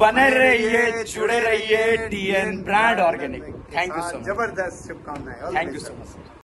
बने रहिए जुड़े रहिए TN brand organic thank you so much ज़बरदस्त शुभकामनाएँ थैंक यू सो मच